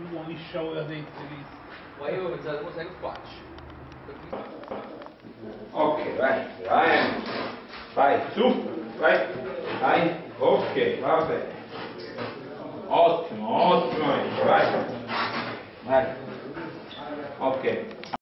um only show that it vai eu vou it's almost like a. Ok, vai, vai, vai, su, vai, vai, ok, vai, bene. Ottimo, ottimo, vai, vai, ok.